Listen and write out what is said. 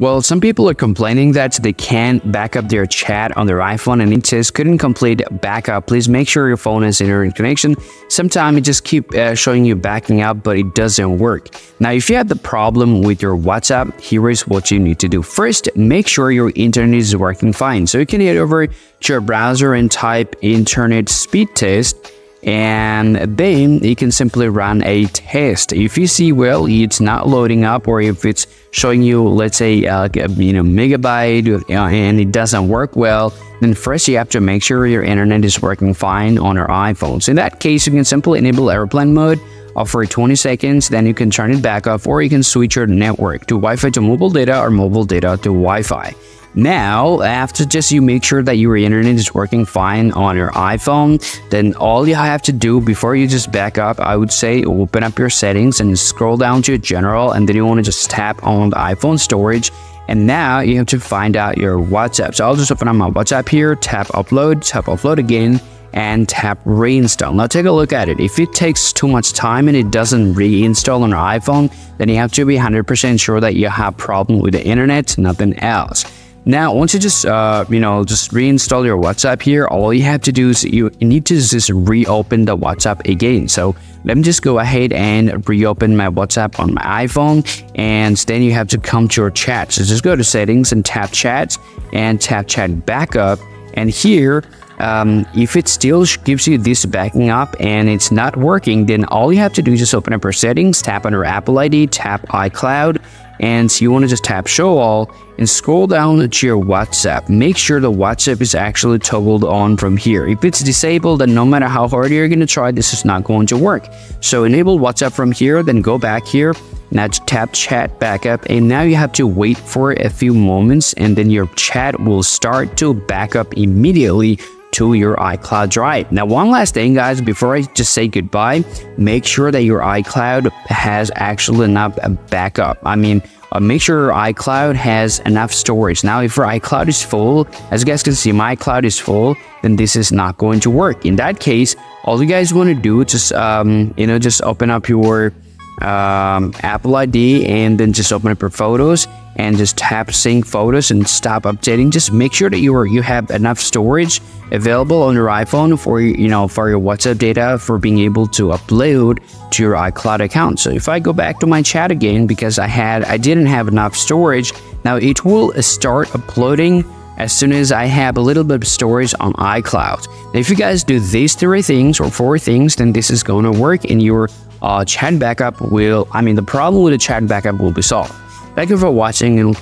Well, some people are complaining that they can't back up their chat on their iPhone and it says couldn't complete backup. Please make sure your phone has internet connection. Sometimes it just keep uh, showing you backing up, but it doesn't work. Now, if you have the problem with your WhatsApp, here is what you need to do. First, make sure your internet is working fine. So you can head over to your browser and type internet speed test and then you can simply run a test. If you see, well, it's not loading up or if it's showing you, let's say, uh, you know, megabyte uh, and it doesn't work well, then first you have to make sure your internet is working fine on your iPhone. So in that case, you can simply enable airplane mode for 20 seconds, then you can turn it back off or you can switch your network to Wi-Fi to mobile data or mobile data to Wi-Fi. Now, after just you make sure that your internet is working fine on your iPhone, then all you have to do before you just back up, I would say open up your settings and scroll down to general and then you want to just tap on the iPhone storage and now you have to find out your WhatsApp. So I'll just open up my WhatsApp here, tap upload, tap upload again, and tap reinstall. Now take a look at it. If it takes too much time and it doesn't reinstall on your iPhone, then you have to be 100% sure that you have problem with the internet, nothing else. Now, once you just, uh, you know, just reinstall your WhatsApp here, all you have to do is you need to just reopen the WhatsApp again. So let me just go ahead and reopen my WhatsApp on my iPhone. And then you have to come to your chat. So just go to settings and tap chat and tap chat backup. And here, um, if it still gives you this backing up and it's not working, then all you have to do is just open up your settings, tap on your Apple ID, tap iCloud, and you want to just tap show all and scroll down to your WhatsApp. Make sure the WhatsApp is actually toggled on from here. If it's disabled, then no matter how hard you're going to try, this is not going to work. So enable WhatsApp from here, then go back here. Now tap chat backup and now you have to wait for a few moments and then your chat will start to back up immediately to your iCloud drive. Now, one last thing, guys, before I just say goodbye, make sure that your iCloud has actually enough backup. I mean, uh, make sure your iCloud has enough storage. Now, if your iCloud is full, as you guys can see, my iCloud is full, then this is not going to work. In that case, all you guys want to do, just, um, you know, just open up your um, Apple ID and then just open up your photos and just tap sync photos and stop updating. Just make sure that you are you have enough storage available on your iPhone for you know for your WhatsApp data for being able to upload to your iCloud account. So if I go back to my chat again because I had I didn't have enough storage, now it will start uploading as soon as I have a little bit of storage on iCloud. Now, if you guys do these three things or four things, then this is going to work and your uh, chat backup will, I mean, the problem with the chat backup will be solved. Thank you for watching and